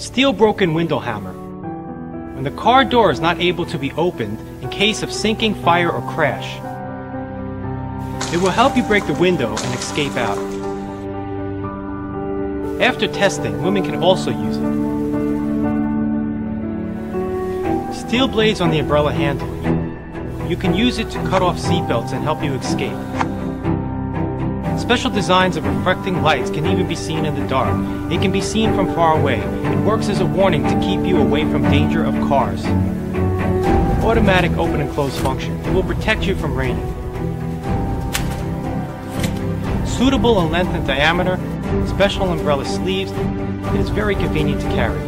Steel broken window hammer. When the car door is not able to be opened in case of sinking, fire, or crash, it will help you break the window and escape out. After testing, women can also use it. Steel blades on the umbrella handle. You can use it to cut off seatbelts and help you escape. Special designs of reflecting lights can even be seen in the dark. It can be seen from far away. It works as a warning to keep you away from danger of cars. Automatic open and close function. It will protect you from raining. Suitable in length and diameter, special umbrella sleeves, it is very convenient to carry.